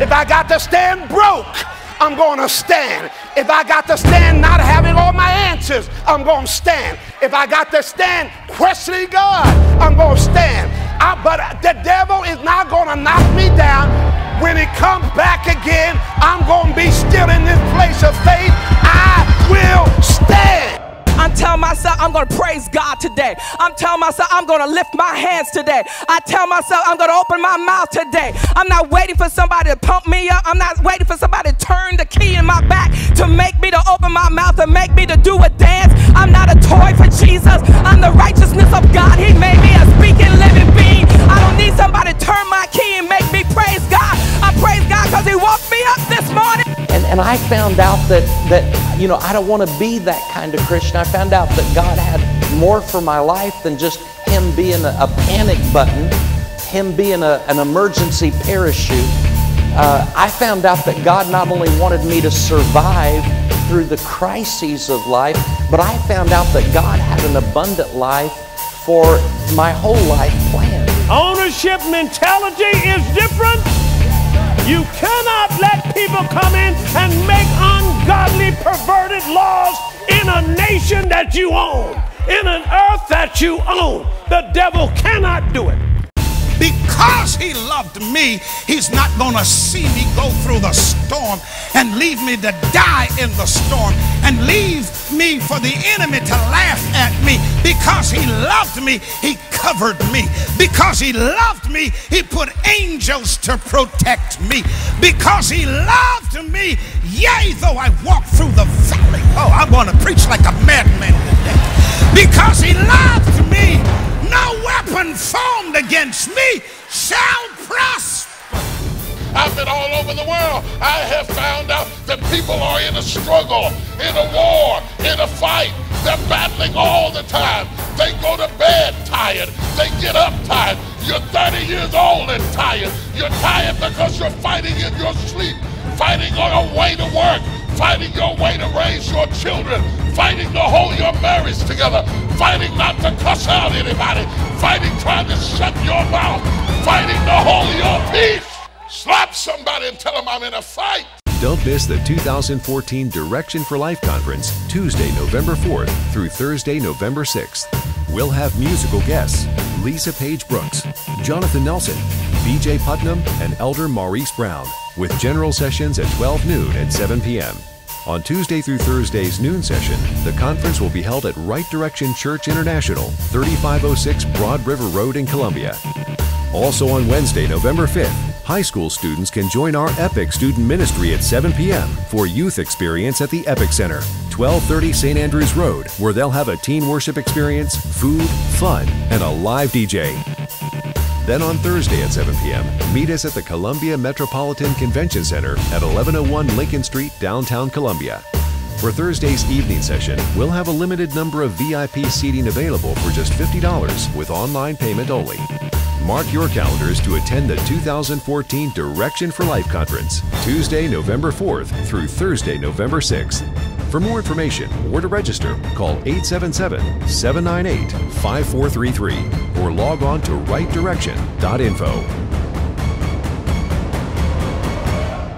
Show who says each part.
Speaker 1: If I got to stand broke, I'm going to stand. If I got to stand not having all my answers, I'm going to stand. If I got to stand questioning God, I'm going to stand. I, but the devil is not going to knock me down. When he
Speaker 2: I'm going to praise God today. I'm telling myself I'm going to lift my hands today. I tell myself I'm going to open my mouth today. I'm not waiting for somebody to pump me up. I'm not waiting for somebody to turn the key in my back to make me to open my mouth and make me to do a dance. I'm not a toy for Jesus. I'm the righteousness of God. He made me a speaking living being. I don't need somebody to turn my key and make me praise God. I praise God because He woke me up this morning.
Speaker 3: And, and I found out that, that, you know, I don't want to be that kind of Christian. I found out that God had more for my life than just Him being a, a panic button, Him being a, an emergency parachute. Uh, I found out that God not only wanted me to survive through the crises of life, but I found out that God had an abundant life for my whole life plan.
Speaker 4: Ownership mentality is different. You cannot let people come in and make ungodly, perverted laws in a nation that you own, in an earth that you own. The devil cannot do it.
Speaker 5: Because he loved me, he's not going to see me go through the storm and leave me to die in the storm and leave me for the enemy to laugh at me. Because he loved me, he covered me. Because he loved me, he put angels to protect me. Because he loved me, yea, though I walk through the valley. Oh, I want to preach like a madman today. Because he loved me, no weapon formed against me shall prosper.
Speaker 6: I've been all over the world. I have found out that people are in a struggle, in a war, in a fight. They're battling all the time. They go to bed tired. They get up tired. You're 30 years old and tired. You're tired because you're fighting in your sleep, fighting on your way to work, fighting your way to raise your children, fighting to hold your marriage together, fighting not to cuss out anybody, fighting trying to shut your mouth, fighting to hold your peace. Slap somebody and tell them I'm in a fight.
Speaker 7: Don't miss the 2014 Direction for Life Conference, Tuesday, November 4th through Thursday, November 6th. We'll have musical guests Lisa Page Brooks, Jonathan Nelson, BJ Putnam, and Elder Maurice Brown, with general sessions at 12 noon and 7 p.m. On Tuesday through Thursday's noon session, the conference will be held at Right Direction Church International, 3506 Broad River Road in Columbia. Also on Wednesday, November 5th, high school students can join our EPIC student ministry at 7 p.m. for youth experience at the EPIC Center, 1230 St. Andrews Road, where they'll have a teen worship experience, food, fun, and a live DJ. Then on Thursday at 7 p.m., meet us at the Columbia Metropolitan Convention Center at 1101 Lincoln Street, downtown Columbia. For Thursday's evening session, we'll have a limited number of VIP seating available for just $50 with online payment only. Mark your calendars to attend the 2014 Direction for Life Conference, Tuesday, November 4th through Thursday, November 6th. For more information or to register, call 877 798 5433 or log on to rightdirection.info.